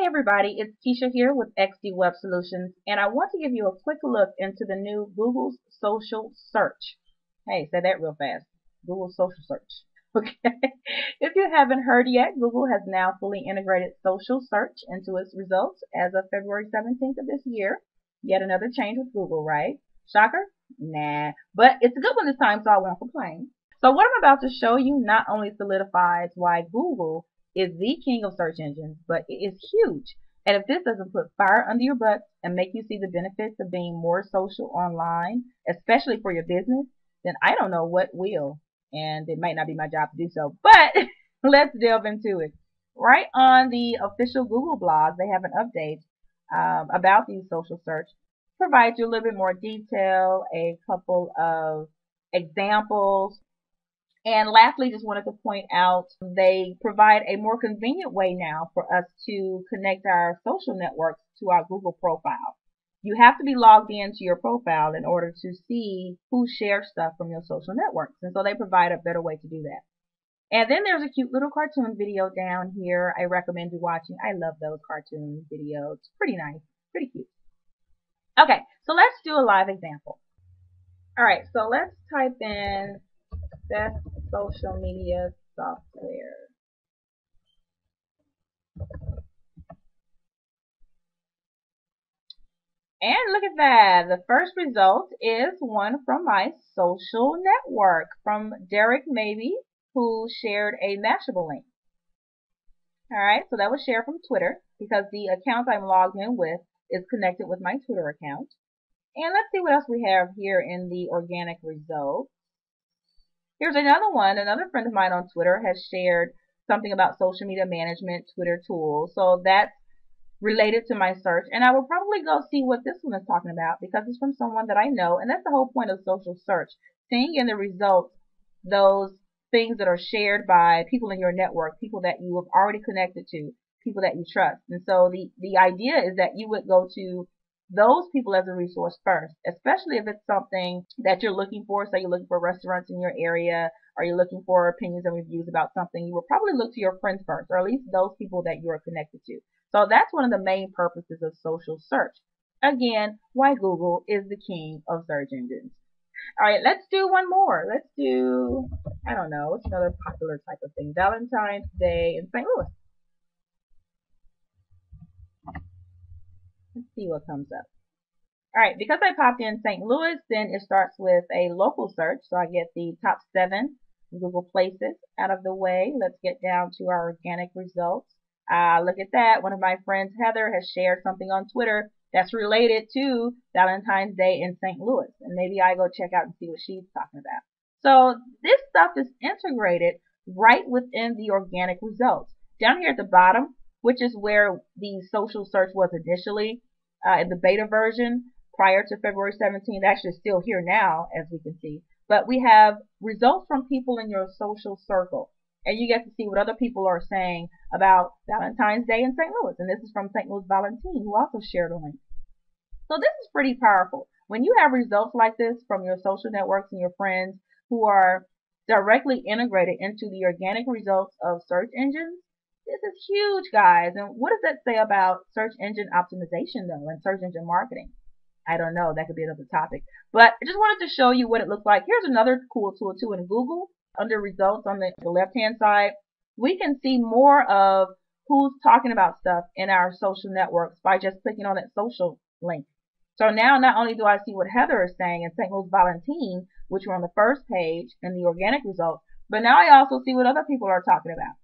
Hey everybody, it's Keisha here with XD Web Solutions and I want to give you a quick look into the new Google's social search. Hey, say that real fast. Google social search. Okay. if you haven't heard yet, Google has now fully integrated social search into its results as of February 17th of this year. Yet another change with Google, right? Shocker? Nah. But it's a good one this time, so I won't complain. So what I'm about to show you not only solidifies why Google is the king of search engines, but it is huge. And if this doesn't put fire under your butt and make you see the benefits of being more social online, especially for your business, then I don't know what will. And it might not be my job to do so, but let's delve into it. Right on the official Google blog, they have an update um, about these social search. Provides you a little bit more detail, a couple of examples, and lastly, just wanted to point out they provide a more convenient way now for us to connect our social networks to our Google profile. You have to be logged into your profile in order to see who shares stuff from your social networks. And so they provide a better way to do that. And then there's a cute little cartoon video down here I recommend you watching. I love those cartoon videos. Pretty nice. Pretty cute. Okay, so let's do a live example. Alright, so let's type in best social media software. And look at that. The first result is one from my social network from Derek Maybe, who shared a Mashable link. Alright, so that was shared from Twitter because the account I'm logged in with is connected with my Twitter account. And let's see what else we have here in the organic results. Here's another one. Another friend of mine on Twitter has shared something about social media management, Twitter tools. So that's related to my search. And I will probably go see what this one is talking about because it's from someone that I know. And that's the whole point of social search. Seeing in the results those things that are shared by people in your network, people that you have already connected to, people that you trust. And so the, the idea is that you would go to those people as a resource first, especially if it's something that you're looking for. Say you're looking for restaurants in your area, or you're looking for opinions and reviews about something. You will probably look to your friends first, or at least those people that you are connected to. So that's one of the main purposes of social search. Again, why Google is the king of search engines. All right, let's do one more. Let's do, I don't know, what's another popular type of thing? Valentine's Day in St. Louis. See what comes up. Alright, because I popped in St. Louis, then it starts with a local search. So I get the top seven Google Places out of the way. Let's get down to our organic results. Uh, look at that. One of my friends, Heather, has shared something on Twitter that's related to Valentine's Day in St. Louis. And maybe I go check out and see what she's talking about. So this stuff is integrated right within the organic results. Down here at the bottom, which is where the social search was initially uh, in the beta version prior to February 17th. Actually, still here now, as we can see. But we have results from people in your social circle. And you get to see what other people are saying about Valentine's Day in St. Louis. And this is from St. Louis Valentine, who also shared a link. So this is pretty powerful. When you have results like this from your social networks and your friends who are directly integrated into the organic results of search engines, this is huge, guys. And what does that say about search engine optimization, though, and search engine marketing? I don't know. That could be another topic. But I just wanted to show you what it looks like. Here's another cool tool, too, in Google. Under results on the, left-hand side, we can see more of who's talking about stuff in our social networks by just clicking on that social link. So now not only do I see what Heather is saying in St. Louis Valentine, which were on the first page in the organic results, but now I also see what other people are talking about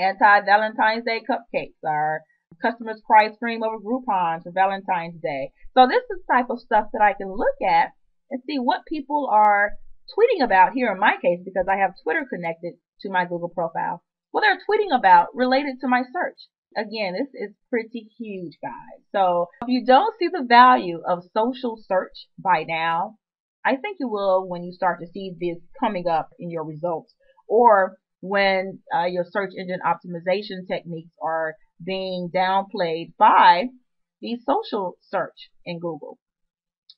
anti-Valentine's Day cupcakes or customers cry scream over Groupons for Valentine's Day. So this is the type of stuff that I can look at and see what people are tweeting about here in my case because I have Twitter connected to my Google profile. What they're tweeting about related to my search. Again, this is pretty huge, guys. So if you don't see the value of social search by now, I think you will when you start to see this coming up in your results. Or when uh, your search engine optimization techniques are being downplayed by the social search in Google.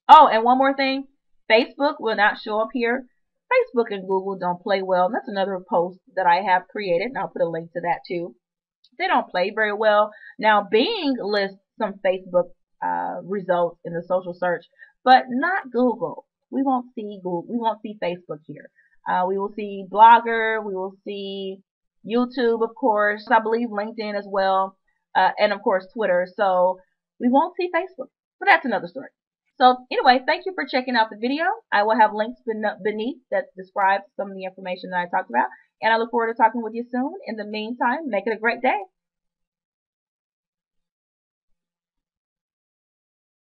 Oh, and one more thing. Facebook will not show up here. Facebook and Google don't play well. And that's another post that I have created, and I'll put a link to that too. they don't play very well. Now Bing lists some Facebook uh, results in the social search, but not Google. We won't see Google. We won't see Facebook here. Uh, we will see Blogger. We will see YouTube, of course. I believe LinkedIn as well, uh, and of course Twitter. So we won't see Facebook. But that's another story. So anyway, thank you for checking out the video. I will have links beneath that describes some of the information that I talked about. And I look forward to talking with you soon. In the meantime, make it a great day.